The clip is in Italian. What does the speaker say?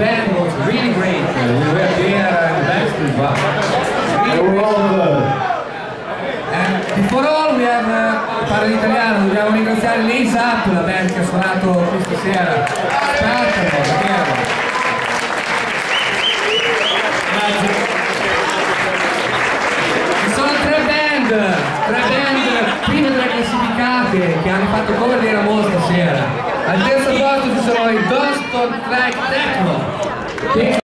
band was really great. We were there in the backstage bar. And before all we have, uh, parlo in italiano, dobbiamo ringraziare l'ESAP, la band che ha suonato questa sera. Aspettano, davvero. Ci sono tre band, tre band prime tre classificate che hanno fatto cover dei Ramon stasera. Al terzo posto ci sono i Boston contract tackle.